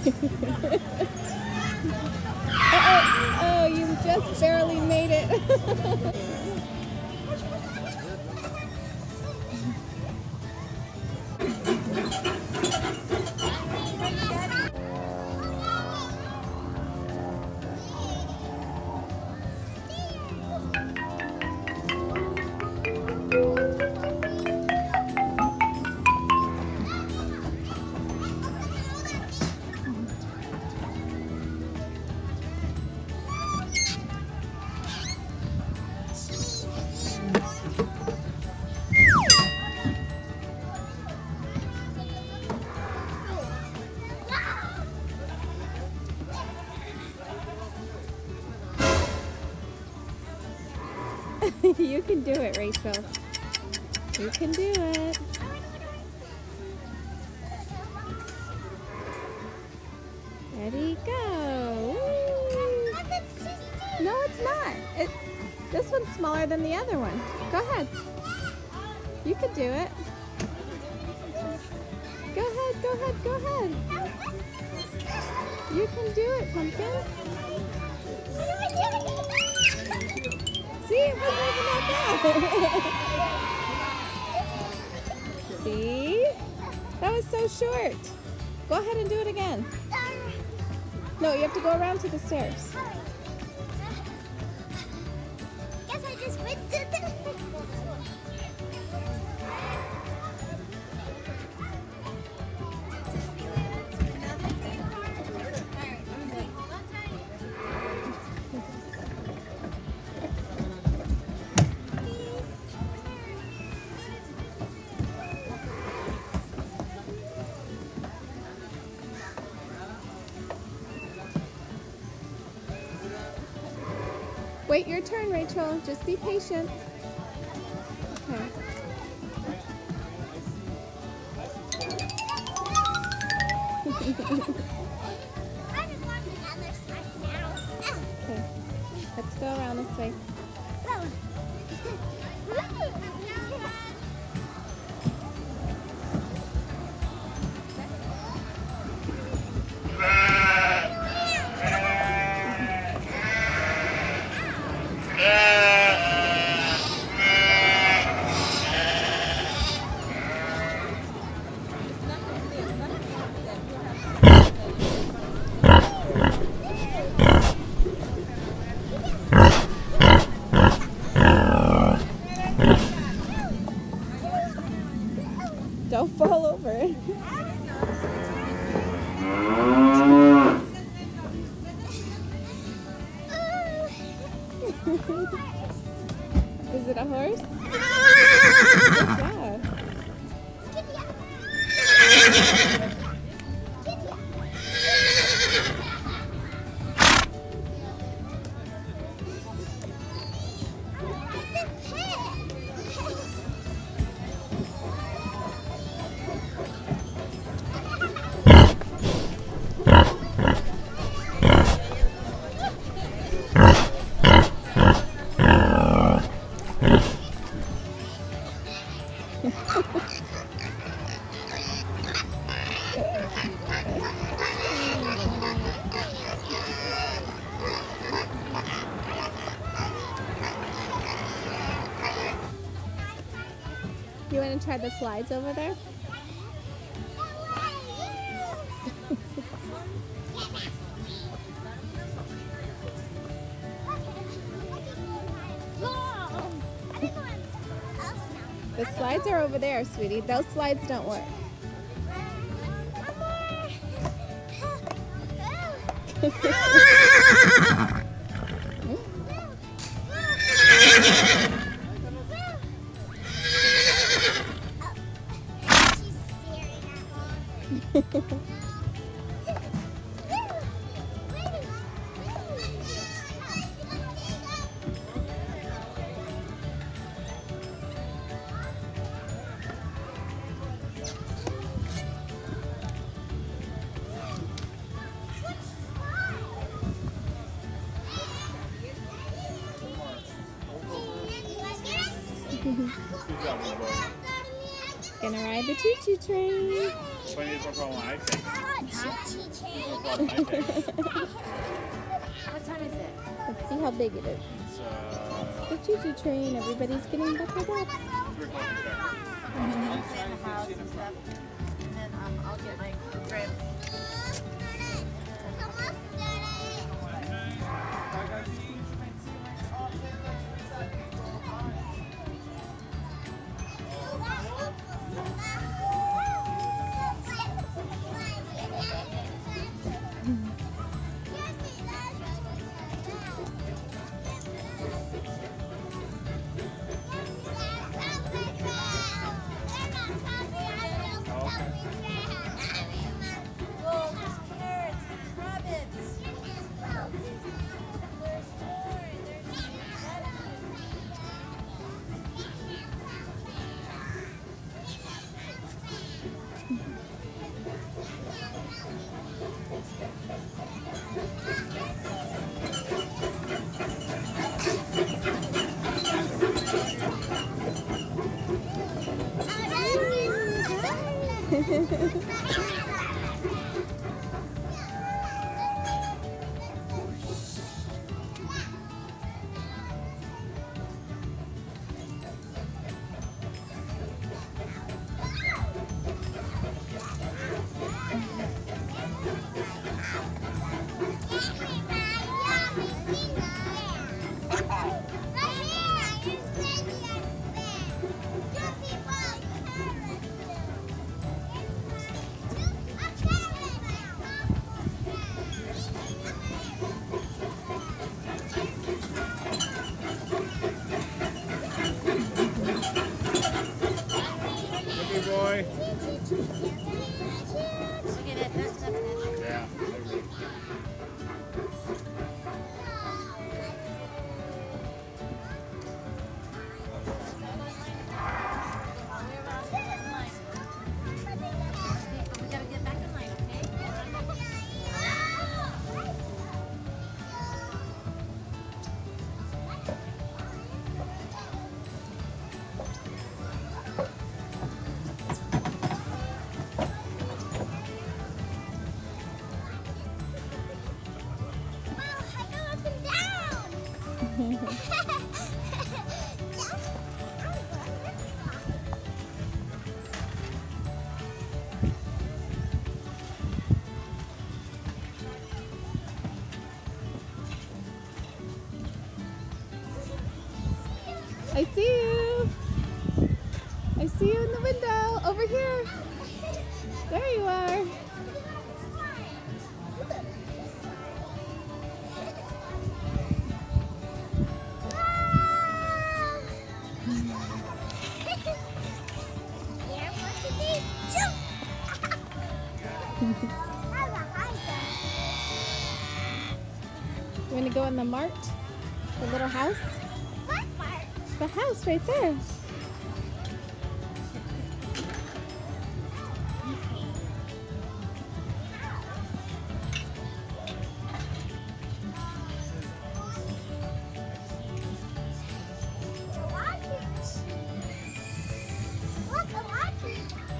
oh, oh, you just barely made it. can do it, Rachel. You can do it. Ready, go. No, it's not. It, this one's smaller than the other one. Go ahead. You could do it. Go ahead, go ahead, go ahead. You can do it, Pumpkin. See, it wasn't even that bad. See? That was so short. Go ahead and do it again. No, you have to go around to the stairs. Wait your turn, Rachel. Just be patient. to try the slides over there? the slides are over there, sweetie. Those slides don't work. Gonna ride the choo-choo train. What time is it? Let's see how big it is. It's, the choo-choo train. Everybody's getting buckled up. I'll get my. Mm-hmm. The mart? The little house? The house right there.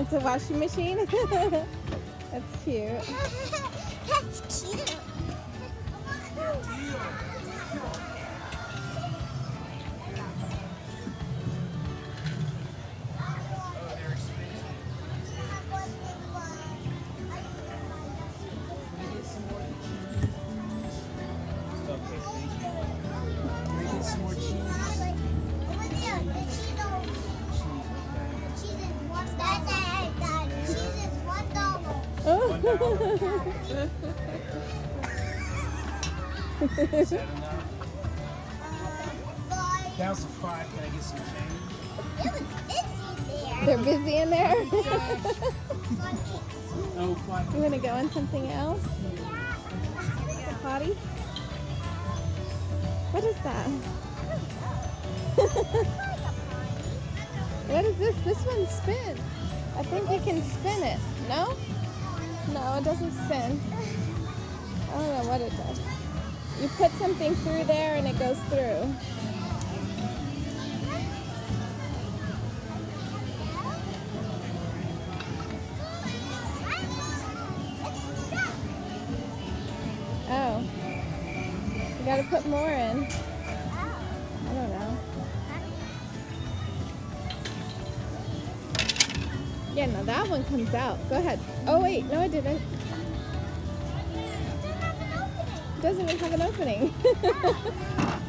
It's a washing machine. That's cute. They're busy in there. You want to go in something else? The potty? What is that? what is this? This one spins. I think you can spin it. No? No, it doesn't spin. I don't know what it does. You put something through there and it goes through. comes out. Go ahead. Oh wait, no it didn't. It doesn't even have an opening.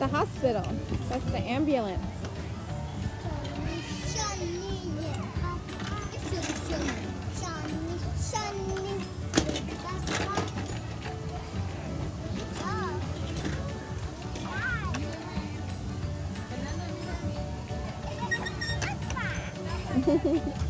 the hospital. That's the ambulance.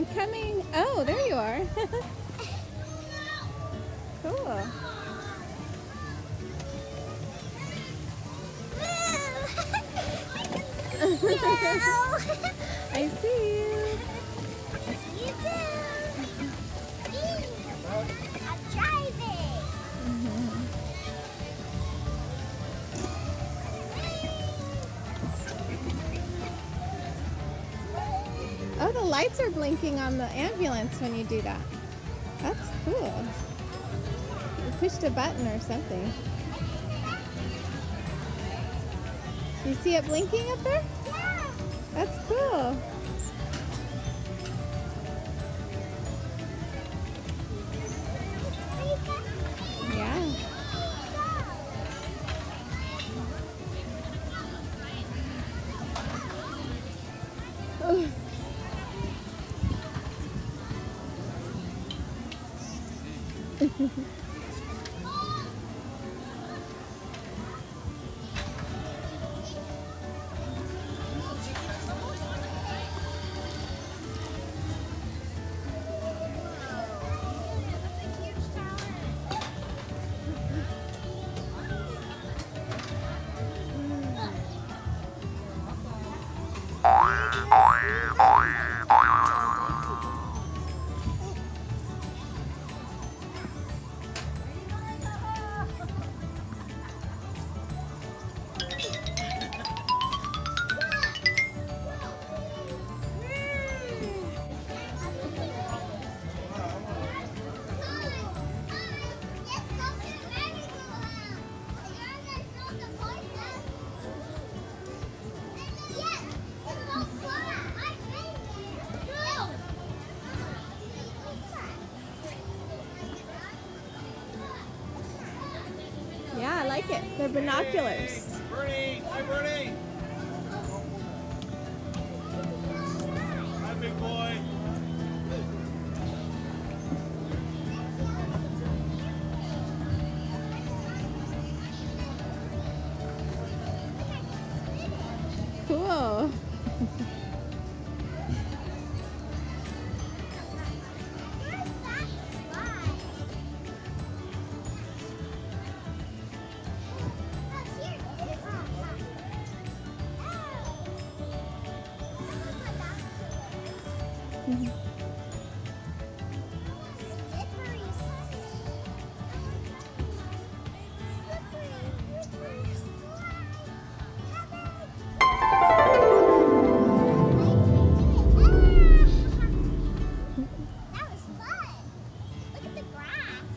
I'm coming. Oh, there you are. lights are blinking on the ambulance when you do that. That's cool. You pushed a button or something. You see it blinking up there? Yeah. That's cool. Like it. They're binoculars. Bernie! Hi, Bernie! Hi, big boy!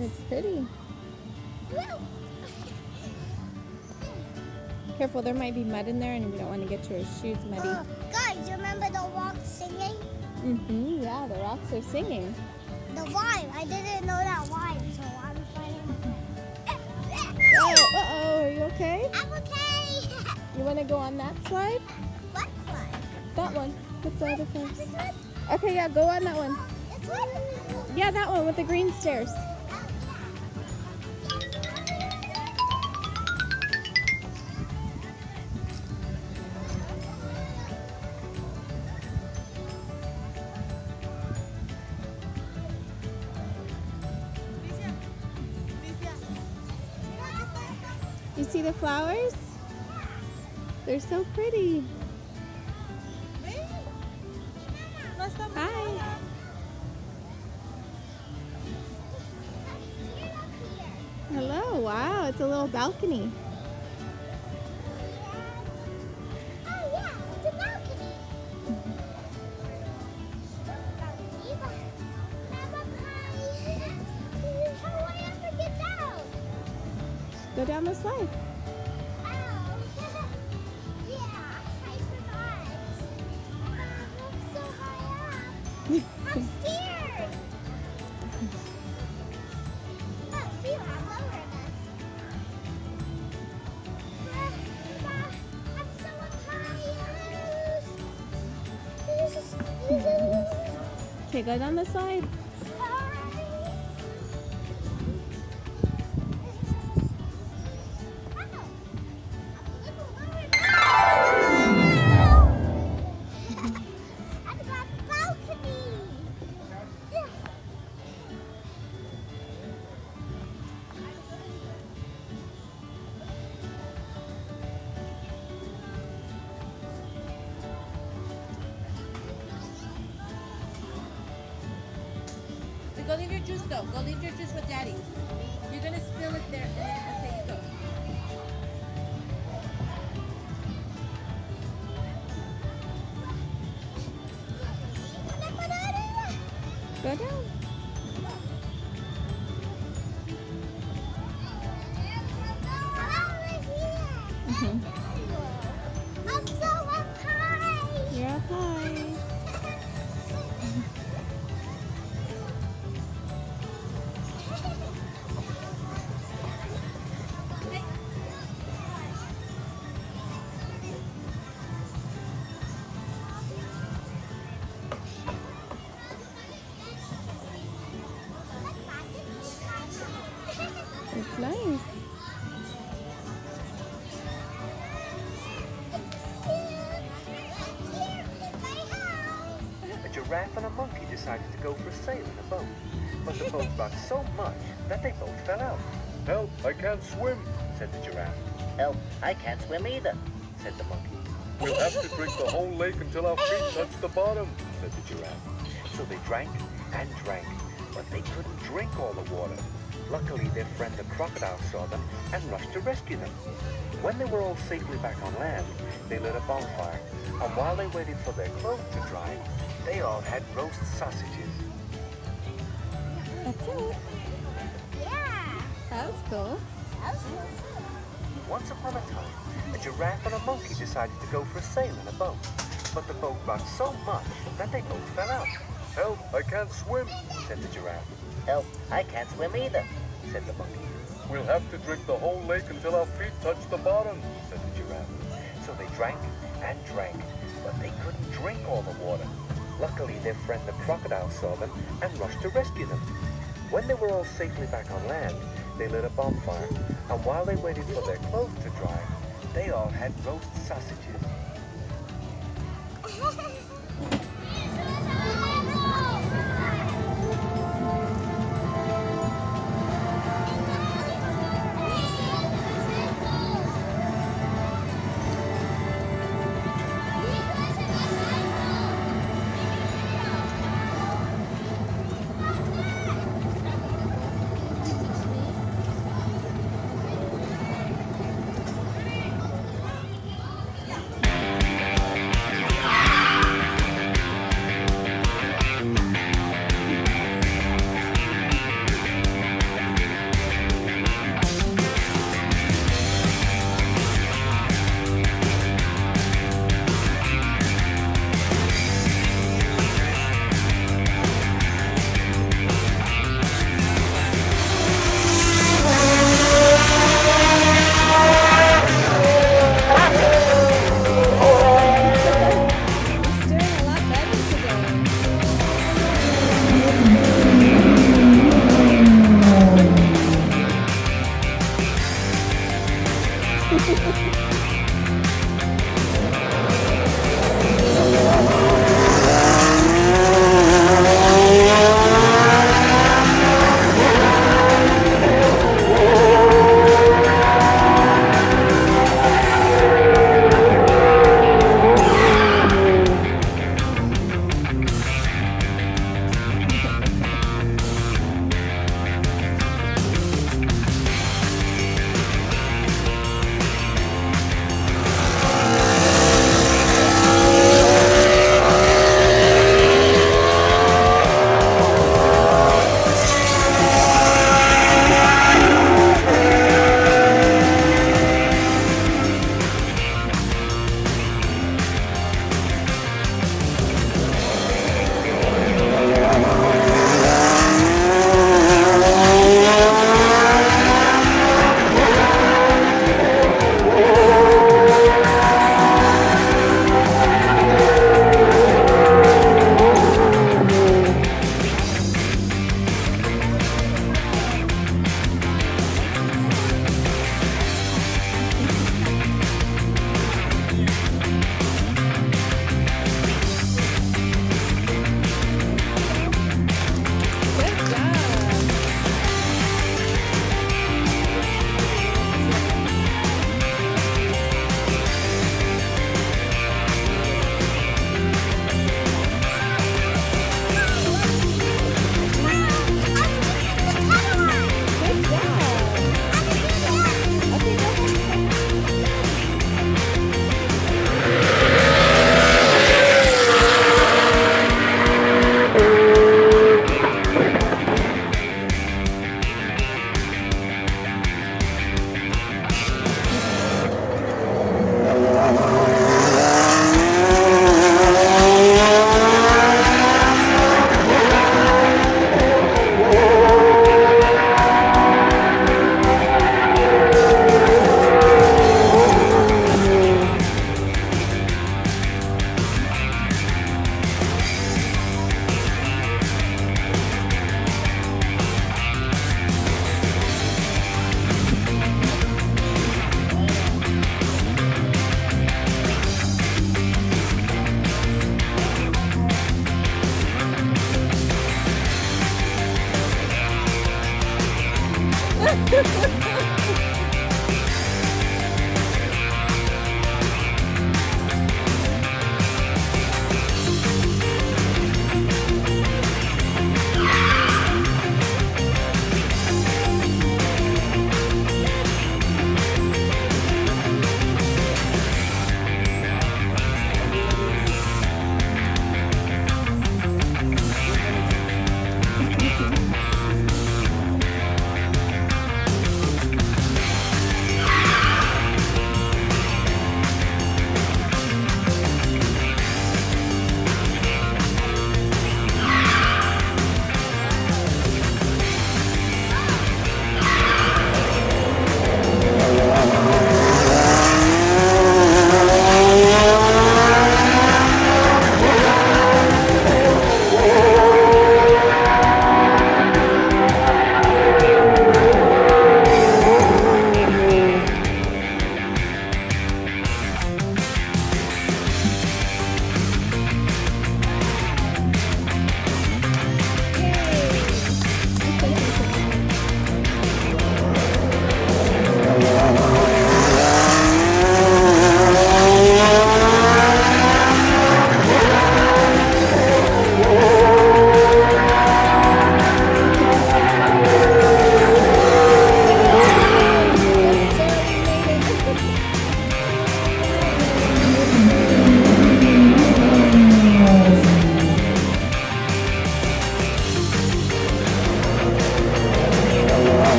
It's pretty. Careful, there might be mud in there and we don't want to get your shoes muddy. Oh, guys, you remember the rock singing? Mm-hmm, yeah, the rocks are singing. The rhyme. I didn't know that rhyme, so I'm finding. Oh, uh-oh, are you okay? I'm okay. You want to go on that slide? what one? That one. What's the other one? This one? Okay, yeah, go on that one. This one? Yeah, that one with the green stairs. So pretty. Hi. Hello. Wow, it's a little balcony. High. Okay, go down the slide. Decided to go for a sail in a boat. But the boat rocked so much that they both fell out. Help, I can't swim. Said the giraffe. Help, I can't swim either. Said the monkey. We'll have to drink the whole lake until our feet touch the bottom. Said the giraffe. So they drank and drank, but they couldn't drink all the water. Luckily, their friend the crocodile saw them and rushed to rescue them. When they were all safely back on land, they lit a bonfire, and while they waited for their clothes to dry, they all had roast sausages. That's it. Yeah. That was cool. That was cool too. Once upon a time, a giraffe and a monkey decided to go for a sail in a boat. But the boat rocked so much that they both fell out. Help, I can't swim. Said the giraffe. Help, I can't swim either. Said the monkey. We'll have to drink the whole lake until our feet touch the bottom. Said the giraffe. So they drank and drank, but they couldn't drink all the water. Luckily, their friend the crocodile saw them and rushed to rescue them. When they were all safely back on land, they lit a bonfire, and while they waited for their clothes to dry, they all had roast sausages.